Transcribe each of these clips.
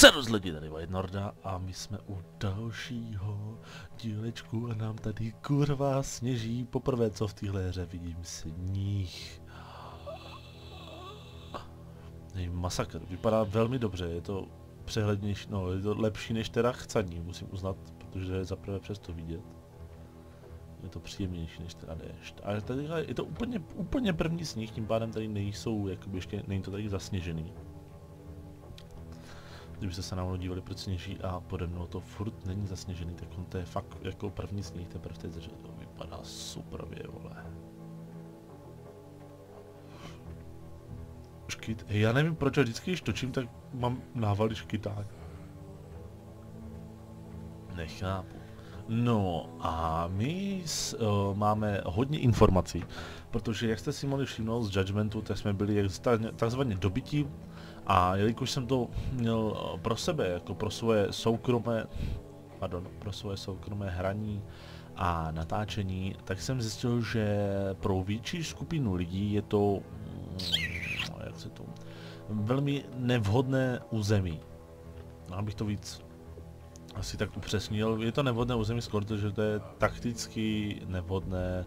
Serus lidi, tady White Norda a my jsme u dalšího dílečku a nám tady kurva sněží. Poprvé co v téhle hře vidím sníh. Nej, masakr, vypadá velmi dobře, je to přehlednější, no je to lepší než teda chcaní, musím uznat, protože je zaprvé přesto vidět. Je to příjemnější než teda déšť. Ale tady je to úplně, úplně první sníh, tím pádem tady nejsou, jakoby ještě, není to tady zasněžený. Kdybyste se na mnou dívali, proč sněží a pode mnou to furt není zasněžený, tak on to je fakt jako první sníh, teprve teď, že to vypadá superově, vole. Škyt, hej, já nevím proč, vždycky, když točím, tak mám návaly škyták. Nechápu. No a my s, uh, máme hodně informací, protože jak jste si mohli všimnout z Judgmentu, tak jsme byli takzvaně dobití a jelikož jsem to měl eh, pro sebe, jako pro svoje soukromé, pardon, pro svoje soukromé hraní a natáčení, tak jsem zjistil, že pro větší skupinu lidí je to, mm, jak se to, velmi nevhodné území. No, abych to víc asi tak upřesnil, je to nevhodné území skoro, že to je takticky nevhodné,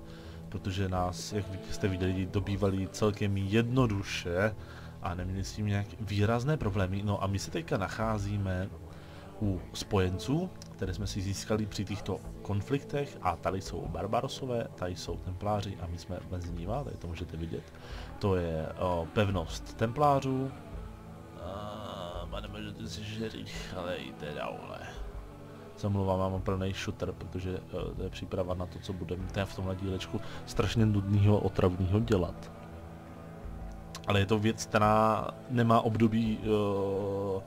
protože nás, jak jste viděli, dobývali celkem jednoduše a neměli s tím nějak výrazné problémy. No a my se teďka nacházíme u spojenců, které jsme si získali při těchto konfliktech a tady jsou barbarosové, tady jsou templáři a my jsme mezi nimi, tady to můžete vidět. To je o, pevnost templářů. Pane, můžete si ale jde dole. Se mluvám, mám plný shooter, protože o, to je příprava na to, co budeme v tomhle dílečku strašně nudného, otravného dělat. Ale je to věc, která nemá období uh,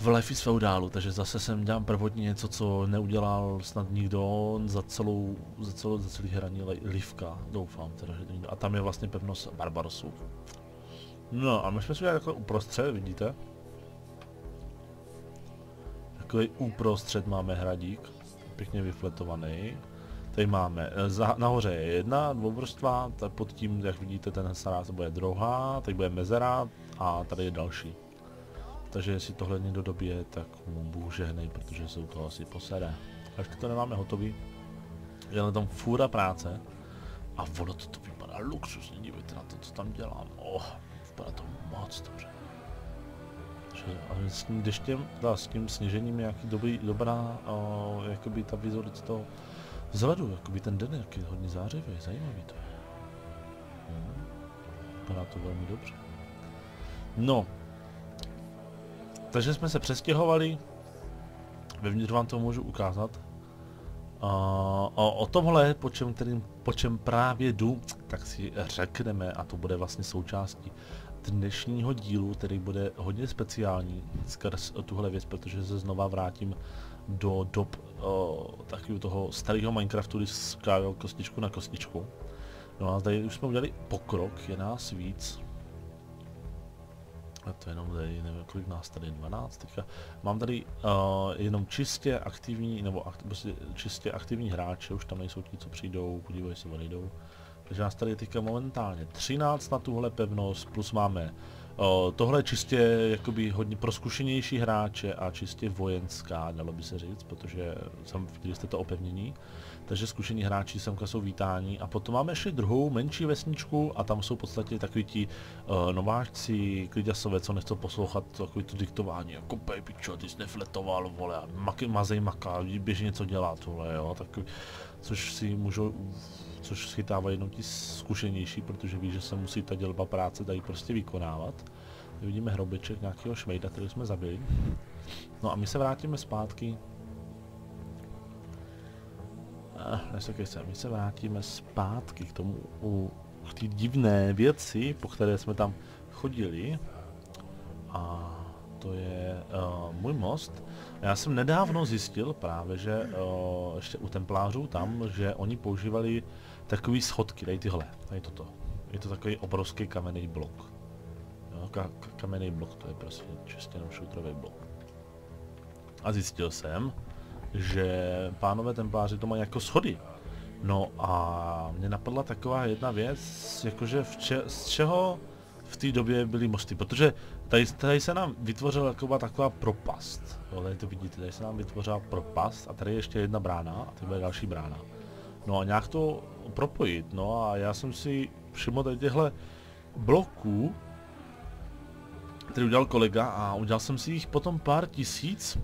v Life is Feudálu, takže zase jsem dělám prvotně něco, co neudělal snad nikdo za celou, za celou, za celý hraní Livka, doufám teda, že to nikdo. A tam je vlastně pevnost Barbarosů. No a my jsme si takhle uprostřed, vidíte? Takový uprostřed máme hradík, pěkně vyfletovaný. Tady máme, eh, za, nahoře je jedna dvouvrstva, pod tím, jak vidíte, ten sarás bude druhá, tady bude mezera a tady je další. Takže jestli tohle někdo dobije, tak mu bůh žehnej, protože se u toho asi posede. A ještě to nemáme hotový. Je na tom fůra práce. A vole, to, to vypadá luxusně, dívejte na to, co tam dělám. Oh, vypadá to moc dobře. Takže, a s tím deštěm, s tím sněžením je nějaký dobrý, dobrá, o, jakoby ta vizualizace toho vzhledu, jakoby ten den, jak je hodně zářivý, zajímavý to je. Vypadá to velmi dobře. No. Takže jsme se přestěhovali. Vevnitř vám to můžu ukázat. Uh, o, o tomhle, po čem, kterým, po čem právě jdu, tak si řekneme, a to bude vlastně součástí dnešního dílu, který bude hodně speciální skrz tuhle věc, protože se znova vrátím do dob uh, takového toho starého Minecraftu, kdy skláděl kostičku na kostičku. No a tady už jsme udělali pokrok, je nás víc. A to jenom tady, nevím, kolik nás tady, 12 teďka. Mám tady uh, jenom čistě aktivní, nebo akt, prostě čistě aktivní hráče, už tam nejsou ti, co přijdou, podívají se, odejdou. Takže nás tady teďka momentálně 13 na tuhle pevnost, plus máme O, tohle je čistě jakoby hodně pro zkušenější hráče a čistě vojenská, dalo by se říct, protože jsem viděli jste to opevnění. Takže zkušení hráči semka jsou vítání. A potom máme ještě druhou menší vesničku a tam jsou v podstatě takový ti uh, nováčci, kliděsové, co nechcou poslouchat takový to diktování, jako pičo, ty jsi nefletoval, vole, a maky, mazej maka, běžně něco dělat, vole, jo, takový, což si můžou což schytávají jenom ti zkušenější, protože ví, že se musí ta dělba práce tady prostě vykonávat. Tady vidíme hrobiček nějakého švejda, který jsme zabili. No a my se vrátíme zpátky. Eh, se, my se vrátíme zpátky k tomu, u, k té divné věci, po které jsme tam chodili. A to je uh, můj most. Já jsem nedávno zjistil právě, že uh, ještě u templářů tam, že oni používali takový schodky, tady tyhle, tady toto. Je to takový obrovský kamenný blok. Jo, ka kamenný blok, to je prostě čistě jenom šutrový blok. A zjistil jsem, že pánové templáři to mají jako schody. No a mě napadla taková jedna věc, jakože če z čeho v té době byly mosty, protože tady, tady se nám vytvořila taková taková propast. Jo, tady to vidíte, tady se nám vytvořila propast a tady je ještě jedna brána a tady bude další brána. No a nějak to propojit, no a já jsem si všiml tady těchto bloků, který udělal kolega a udělal jsem si jich potom pár tisíc.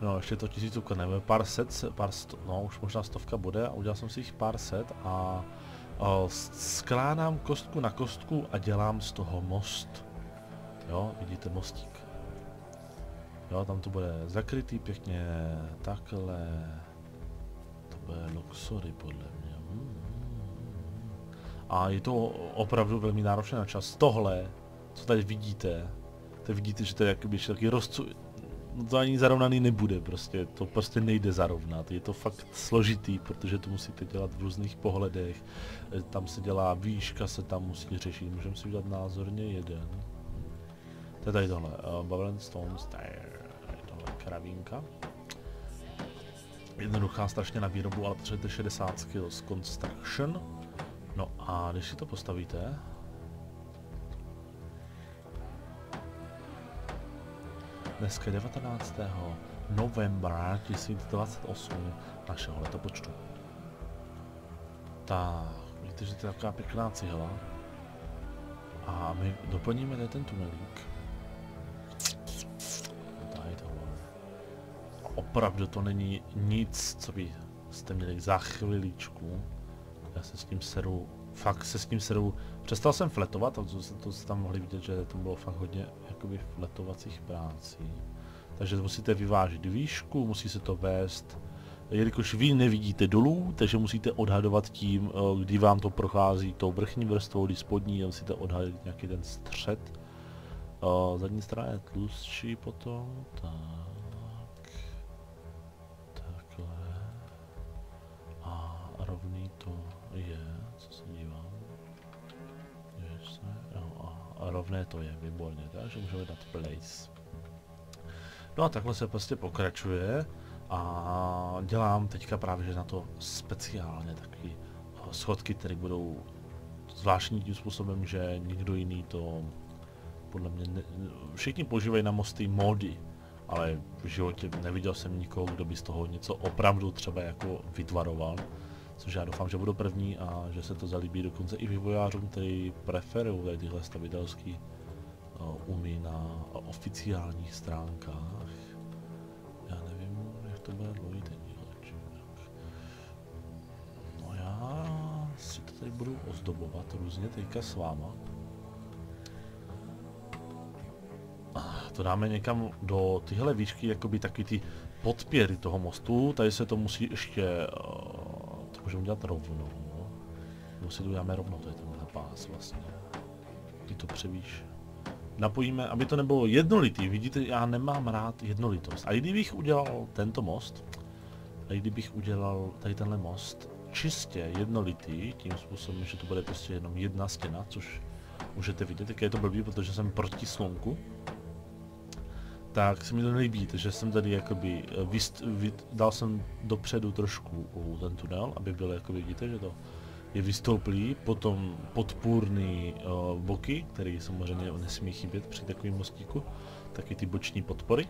No, ještě to tisícovka nevím, pár set, pár sto, no už možná stovka bude a udělal jsem si jich pár set a skládám kostku na kostku a dělám z toho most. Jo, vidíte mostík. Jo, tam to bude zakrytý pěkně takhle. To bude luxury podle mě. Hmm. A je to opravdu velmi náročné na čas. Tohle co tady vidíte, to vidíte, že to je jakoby taky rozcu... No to ani zarovnaný nebude prostě, to prostě nejde zarovnat, je to fakt složitý, protože to musíte dělat v různých pohledech, e, tam se dělá výška, se tam musí řešit, můžeme si udělat názorně jeden. To je tady tohle, uh, Babylon Stones, tady je tohle kravínka. Jednoduchá strašně na výrobu, ale potřebujete 60 skills construction. No a když si to postavíte, Dneska 19. novembra 2028 našeho letopočtu. Tak, vidíte, že to je taková pěkná cihla. A my doplníme tady ten tunelík. Tady tohle. Opravdu to není nic, co by jste měli za chviličku. Já se s tím seru, fakt se s tím seru, přestal jsem fletovat, to, to, to jste tam mohli vidět, že to bylo fakt hodně jakoby fletovacích prací. Takže musíte vyvážit výšku, musí se to vést, jelikož vy nevidíte dolů, takže musíte odhadovat tím, eh, kdy vám to prochází tou vrchní vrstvou, kdy spodní, musíte odhadovat nějaký ten střed. Uh, zadní strana je tlustší potom, tak, to je, co se dívám, se, no, a rovné to je, výborně, takže můžeme dát place. No a takhle se prostě pokračuje a dělám teďka právě že na to speciálně takové eh, schodky, které budou zvláštní tím způsobem, že nikdo jiný to podle mě ne, všichni používají na mosty mody, ale v životě neviděl jsem nikoho, kdo by z toho něco opravdu třeba jako vytvaroval. Což já doufám, že budu první a že se to zalíbí dokonce i vývojářům, kteří preferují tyhle stavitelské umí na oficiálních stránkách. Já nevím, jak to bude dlouhý ten. No já si to tady budu ozdobovat různě teďka s váma. To dáme někam do tyhle výšky, jakoby taky ty podpěry toho mostu. Tady se to musí ještě, to můžeme dělat rovnou. Nebo si to uděláme rovnou, to je tenhle pás vlastně. Ty to převíš napojíme, aby to nebylo jednolitý. Vidíte, já nemám rád jednolitost. A kdybych udělal tento most, a kdybych udělal tady tenhle most čistě jednolitý, tím způsobem, že to bude prostě jenom jedna stěna, což můžete vidět, jak je to blbý, protože jsem proti slunku, tak se mi to nelíbí, takže jsem tady jakoby, vyst, vy, dal jsem dopředu trošku ten tunel, aby bylo jako vidíte, že to je vystouplý, potom podpůrný uh, boky, které samozřejmě nesmí chybět při takovém mostíku, taky ty boční podpory.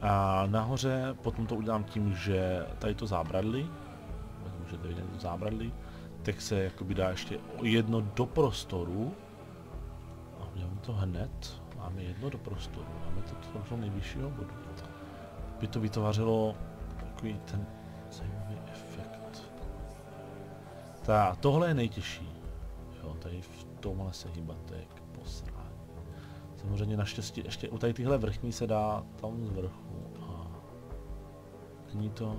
A nahoře potom to udělám tím, že tady to zábradlí, můžete vidět to zábradlí, tak se jakoby dá ještě jedno do prostoru. A uděláme to hned. Máme jedno do prostoru, máme to do nejvyššího bodu. By to vytvářelo takový ten zajímavý tak, tohle je nejtěžší. Jo, tady v tomhle se hýbat, to je posrání. Samozřejmě naštěstí ještě u tady tyhle vrchní se dá tam z vrchu. A není to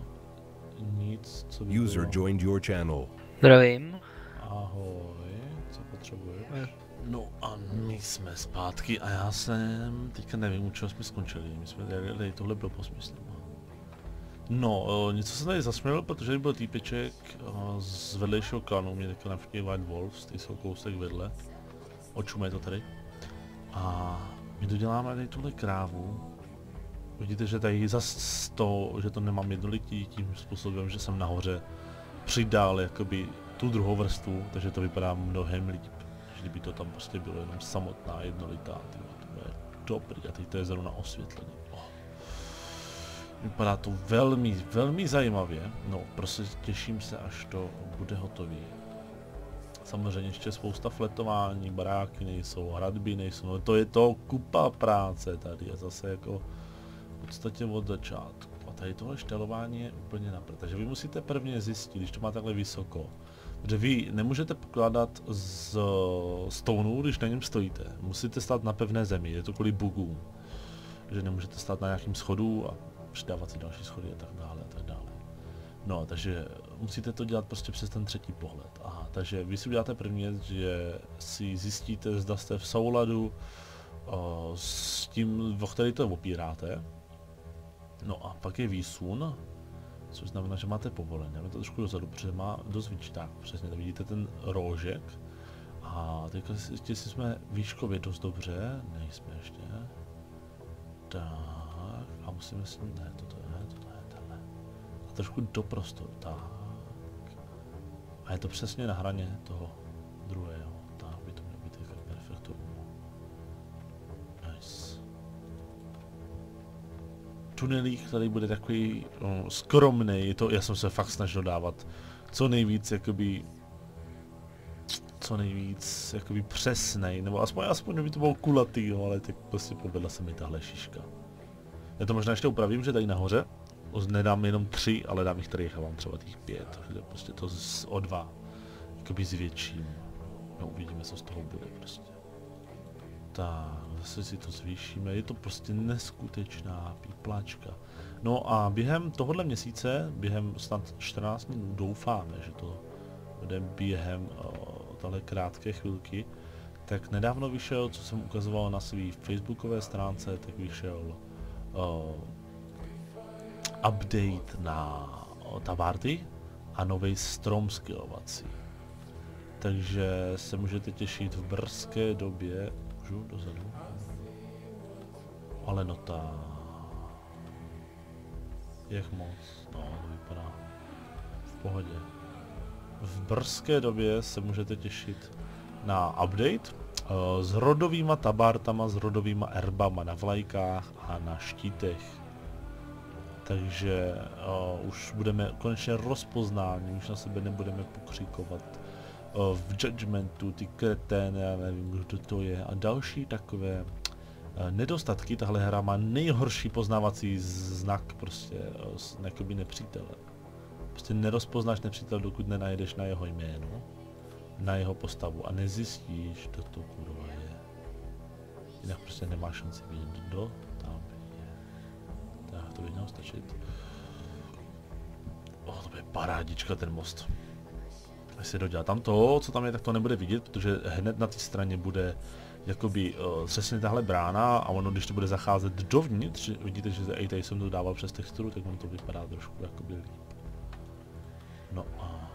nic, co by User bylo... joined your channel. Zdravím. Ahoj, co potřebuješ? No a my jsme zpátky a já jsem, teďka nevím, u čeho jsme skončili, my jsme tady tohle bylo posmyslím. No, něco jsem tady zasměl, protože byl týpeček z vedlejšího klanu, mě teďka navštěví White Wolves, ty jsou kousek vedle. Očumé to tady. A my doděláme tady tuhle krávu. Vidíte, že tady zase to, že to nemám jednolitý tím způsobem, že jsem nahoře přidal jakoby tu druhou vrstvu, takže to vypadá mnohem líp. Kdyby to tam prostě bylo jenom samotná jednolitá, tyhle, to bude dobrý a teď to je zrovna osvětlený. Oh. Vypadá to velmi, velmi zajímavě, no prostě těším se, až to bude hotový. Samozřejmě ještě spousta fletování, baráky nejsou, hradby nejsou, no to je to kupa práce tady a zase jako v podstatě od začátku. Tady tohle štelování je úplně napřed, takže vy musíte prvně zjistit, když to má takhle vysoko, že vy nemůžete pokládat z stonu, když na něm stojíte. Musíte stát na pevné zemi, je to kvůli bugům. Že nemůžete stát na nějakým schodu a přidávat si další schody a tak dále a tak dále. No, takže musíte to dělat prostě přes ten třetí pohled. Aha, takže vy si uděláte první věc, že si zjistíte, zda jste v souladu o, s tím, o který to opíráte. No a pak je výsun, což znamená, že máte povolení. Já to trošku dozadu, protože má dost víc, tak přesně, tak vidíte ten rožek. A teďka ještě si jsme výškově dost dobře, nejsme ještě. Tak, a musíme si, ne, toto je, toto je, tohle. A trošku do prostoru, tak. A je to přesně na hraně toho druhého, tunelích, který bude takový no, skromný, to já jsem se fakt snažil dávat co nejvíc jakoby co nejvíc jakoby přesnej, nebo aspoň, aspoň by to bylo kulatý, jo, ale tak prostě povedla se mi tahle šiška. Já to možná ještě upravím, že tady nahoře nedám jenom tři, ale dám jich tady, mám třeba těch pět, takže prostě to z, o dva, jakoby zvětším. No uvidíme, co z toho bude prostě. Tak, zase si to zvýšíme, je to prostě neskutečná píplačka. No a během tohohle měsíce, během snad 14 dnů doufáme, že to bude během tahle krátké chvilky, tak nedávno vyšel, co jsem ukazoval na své facebookové stránce, tak vyšel uh, update na uh, Tabarty a nový strom skillovací. Takže se můžete těšit v brzké době Můžu dozadu? Ale no ta... Jak moc? No, to vypadá v pohodě. V brzké době se můžete těšit na update uh, s rodovýma tabartama, s rodovýma erbama na vlajkách a na štítech. Takže uh, už budeme konečně rozpoznáni, už na sebe nebudeme pokřikovat v Judgmentu, ty kretény, já nevím, kdo to je, a další takové eh, nedostatky. Tahle hra má nejhorší poznávací znak prostě eh, jakoby nepřítele. Prostě nerozpoznáš nepřítel, dokud nenajdeš na jeho jméno, na jeho postavu a nezjistíš, kdo to kurva je. Jinak prostě nemá šanci vidět, kdo tam je. Tak to by mělo stačit. Oh, to je parádička ten most si dodělat. Tam to, co tam je, tak to nebude vidět, protože hned na té straně bude jakoby uh, přesně tahle brána a ono, když to bude zacházet dovnitř, vidíte, že i tady jsem to dával přes texturu, tak ono to vypadá trošku jakoby líp. No a...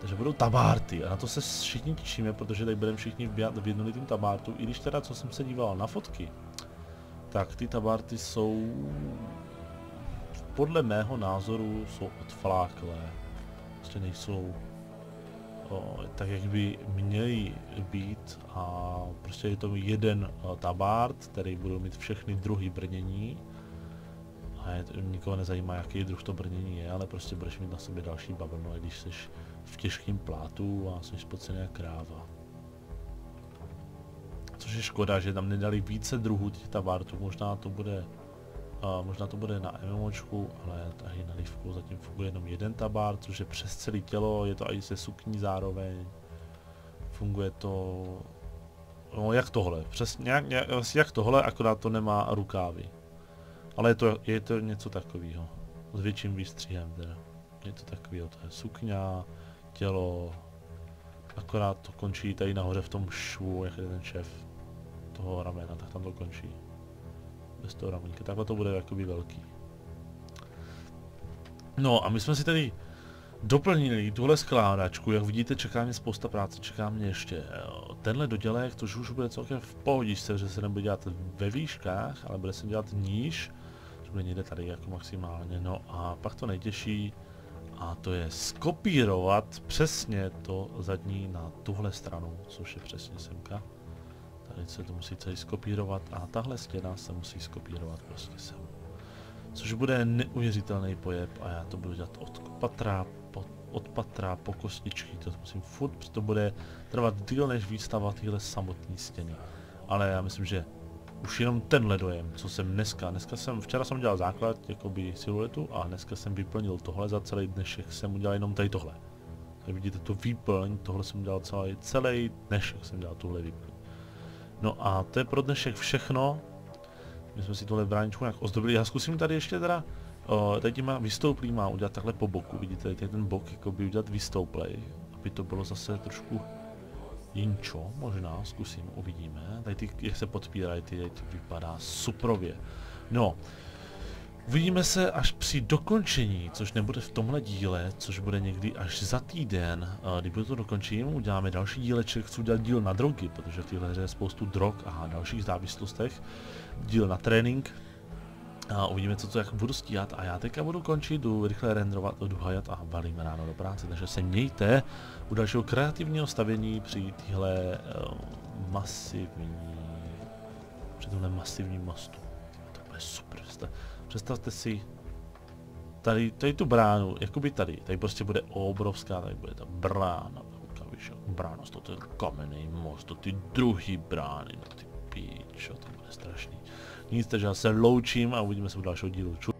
Takže budou tabárty a na to se všichni těšíme, protože tady budeme všichni v jednolitým tabártu, i když teda, co jsem se díval na fotky, tak ty tabárty jsou podle mého názoru jsou odfláklé prostě nejsou o, tak, jak by měly být. A prostě je to jeden o, tabard, který budou mít všechny druhy brnění. A je, nikoho nezajímá, jaký druh to brnění je, ale prostě budeš mít na sobě další bavlnu, když jsi v těžkém plátu a jsi spocený jak kráva. Což je škoda, že tam nedali více druhů těch tabardů, možná to bude Uh, možná to bude na MMOčku, ale tady na livku zatím funguje jenom jeden tabár, což je přes celé tělo, je to i se sukní zároveň. Funguje to... No jak tohle, přesně jak, jak, jak tohle, akorát to nemá rukávy. Ale je to, je to něco takového. S větším výstřihem teda. Něco takového, to je sukňa, tělo, akorát to končí tady nahoře v tom švu, jak je ten šéf toho ramena, tak tam to končí bez toho ramínka. Takhle to bude jakoby velký. No a my jsme si tady doplnili tuhle skládačku, jak vidíte čeká mě spousta práce, čeká mě ještě tenhle dodělek, to už bude celkem v pohodičce, že se nebude dělat ve výškách, ale bude se dělat níž, že bude někde tady jako maximálně, no a pak to nejtěžší A to je skopírovat přesně to zadní na tuhle stranu, což je přesně semka. Tady se to musí celý skopírovat a tahle stěna se musí skopírovat prostě sem. Což bude neuvěřitelný pojeb a já to budu dělat od patra po, od patra po kostičky, to musím furt, to bude trvat díl než výstava téhle samotné stěny. Ale já myslím, že už jenom tenhle dojem, co jsem dneska, dneska jsem, včera jsem dělal základ, jakoby siluetu a dneska jsem vyplnil tohle, za celý dnešek jsem udělal jenom tady tohle. Tady vidíte to výplň, tohle jsem dělal celý, celý dnešek jsem dělal tuhle výplň. No a to je pro dnešek všechno. My jsme si tohle bráničku nějak ozdobili. Já zkusím tady ještě teda, uh, tady těma vystouplýma udělat takhle po boku. Vidíte, tady ten bok jakoby udělat vystouplej, aby to bylo zase trošku jinčo, možná, zkusím, uvidíme. Tady ty, jak se podpírají, ty, to vypadá suprově. No, uvidíme se až při dokončení, což nebude v tomhle díle, což bude někdy až za týden. Kdy budu to dokončím, uděláme další díleček, chci udělat díl na drogy, protože v téhle hře je spoustu drog a dalších závislostech. Díl na trénink, a uvidíme, co to jak budu stíhat a já teďka budu končit, jdu rychle renderovat, jdu hajat a balíme ráno do práce, takže se mějte u dalšího kreativního stavění při téhle uh, masivní, při tomhle masivním mostu. To bude super, představte si tady, tady tu bránu, jakoby tady, tady prostě bude obrovská, tady bude ta brána, víš, brána, to ten kamenný most, to ty druhý brány, no ty píčo, to bude strašný. Nic, takže já se loučím a uvidíme se u dalšího dílu. Ču